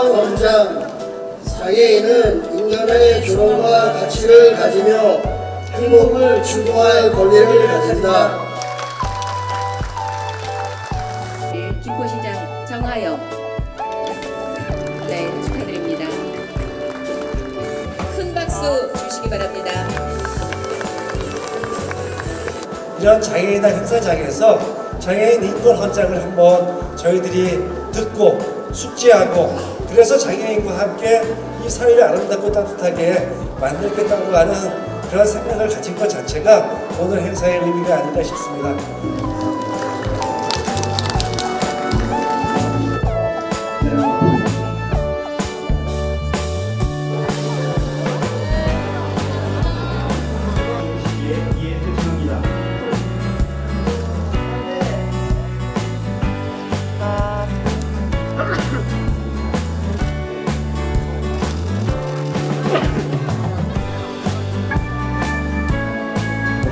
헌장 장애인은 인간의 존엄과 가치를 가지며 행복을 추구할 권리를 가진다. 네, 김포시장 정하영 네 축하드립니다. 큰 박수 주시기 바랍니다. 이런 장애인단 행사 장에서 장애인 인권 헌장을 한번 저희들이 듣고 숙지하고 그래서 장애인과 함께 이 사회를 아름답고 따뜻하게 만들겠다고 하는 그런 생각을 가진 것 자체가 오늘 행사의 의미가 아닌가 싶습니다.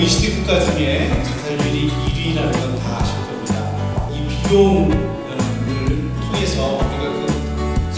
OECD 국가 중에 자살률이 1위라는 건 다 아실 겁니다. 이 비용을 통해서 우리가 그